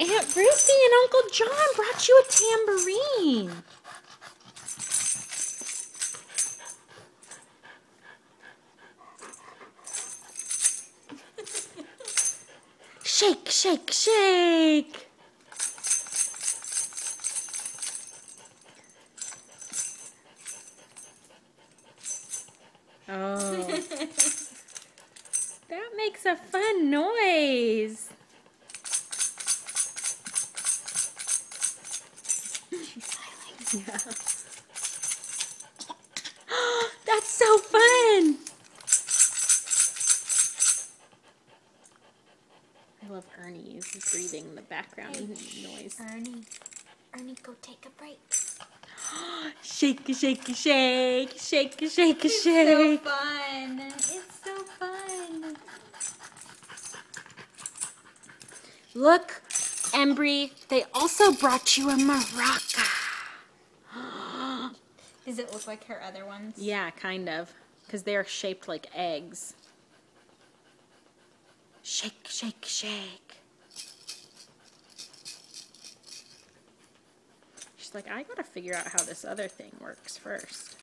Aunt Ruthie and Uncle Jon brought you a tambourine. shake, shake, shake. Oh. that makes a fun noise. Yeah. That's so fun. I love Ernie's breathing in the background Hey, noise. Ernie, Ernie, go take a break. Shake, shake, shake, shake, shake, It's so fun. It's so fun. Look, Embry, they also brought you a maraca. Does it look like her other ones? Yeah, kind of. Because they are shaped like eggs. Shake, shake, shake. She's like, I gotta figure out how this other thing works first.